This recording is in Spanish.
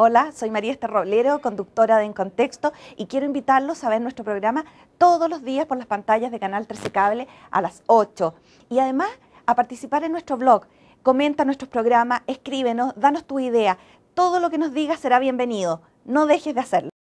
Hola, soy María Esther Roblero, conductora de En Contexto, y quiero invitarlos a ver nuestro programa todos los días por las pantallas de Canal 13 Cable a las 8. Y además a participar en nuestro blog. Comenta nuestros programas, escríbenos, danos tu idea. Todo lo que nos digas será bienvenido. No dejes de hacerlo.